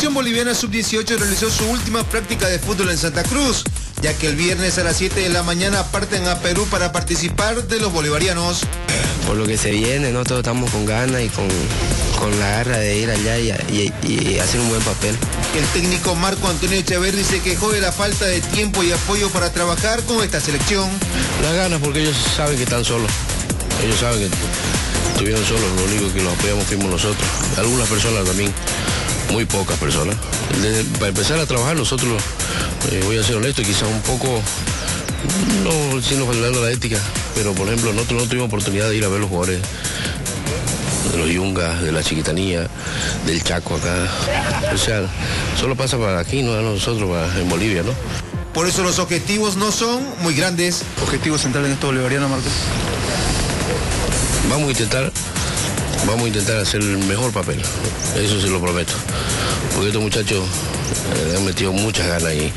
selección boliviana sub-18 realizó su última práctica de fútbol en Santa Cruz, ya que el viernes a las 7 de la mañana parten a Perú para participar de los bolivarianos. Por lo que se viene, ¿no? Todos estamos con ganas y con, con la garra de ir allá y, y, hacer un buen papel. El técnico Marco Antonio Echeverri se quejó de la falta de tiempo y apoyo para trabajar con esta selección. Las ganas porque ellos saben que están solos. Ellos saben que estuvieron solos, lo único que los apoyamos fuimos nosotros. Algunas personas también muy pocas personas. para empezar a trabajar nosotros, eh, voy a ser honesto, quizás un poco, no si nos faltando la ética, pero por ejemplo nosotros no tuvimos oportunidad de ir a ver los jugadores de los Yungas, de la Chiquitanía, del Chaco acá. O sea, solo pasa para aquí, no a nosotros en Bolivia, ¿no? Por eso los objetivos no son muy grandes. ¿Objetivo central en esto bolivariano, Marcos? Vamos a intentar vamos a intentar hacer el mejor papel, eso se lo prometo, porque estos muchachos eh, han metido muchas ganas ahí.